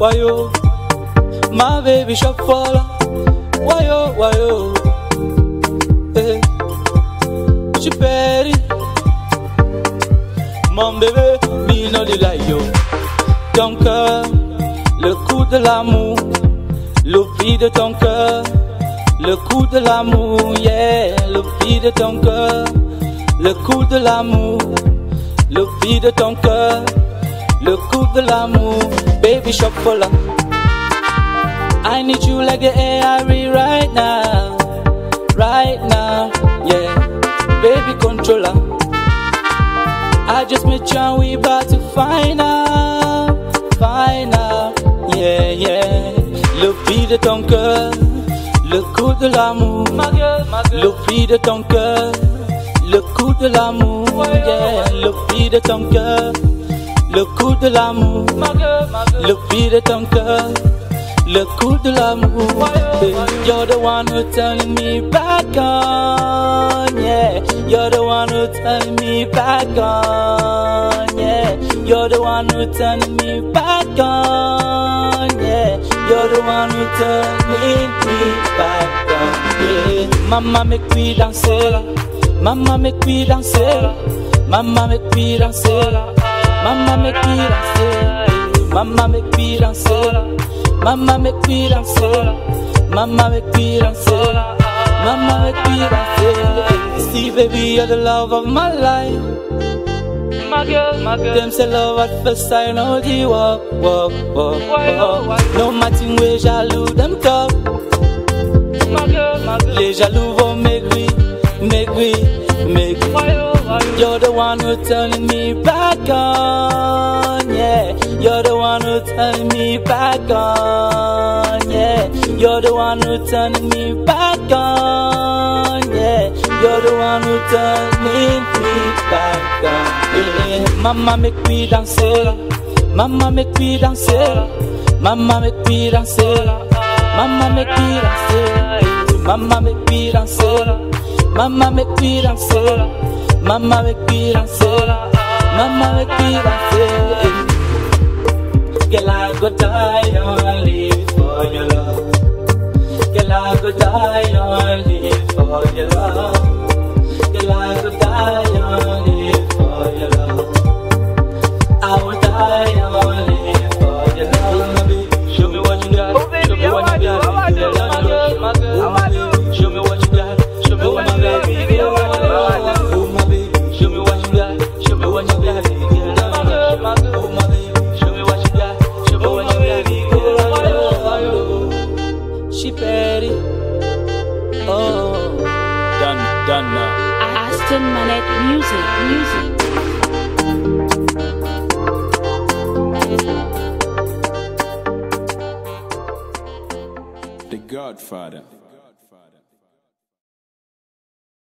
wayo. My baby shuffle. Wayo, wayo. Eh. She petty. Mon bébé, me no dey lie yo. Ton cœur, le coup de l'amour. Le prix de ton cœur, le coup de l'amour, yeah. Le prix de ton cœur, le coup de l'amour. Le prix de ton cœur, le coup de l'amour. Baby Shofola. I need you like the air I right now, right now, yeah. Baby controller. I just met you and we about to find out, find out, yeah, yeah. Le prix de ton cœur, le coup de l'amour. Le prix de ton cœur, le coup de l'amour, yeah. Le prix de ton cœur, le coup de l'amour. Le prix de ton cœur, le coup de l'amour. You're the one who turning me back on, yeah. You're the one who turning me back on, yeah. You're the one who turning me back on, yeah. You're the one who turning me back on, yeah. Mama make me dance, Mama make me dance, Mama make me dance, Mama make me dance, Mama make me dance, Mama make me dance, Mama make me dance, Mama make me dance. See, baby, you're the love of my life. My girl, my girl. Them say love at first sight, no the walk, walk, walk, walk. No matter where jaloux them talk, My girl, my girl. les jaloux vont maigrir, maigrir, maigrir. You're the one who turning me back on, yeah. You're the one who turning me back on, yeah. You're the one who turning me back on, yeah. You're the one who turning me back on, yeah. Mama make me dance, Mama make me dance, Mama make me dance, Mama make me dance, Mama make me dance, Mama make me dance. Mama dance, Mama dance. Girl, I go die only for your love. Girl, I go die only for your love. Shipéri. Oh, done, done now. Aston Manett Music, Music. The Godfather.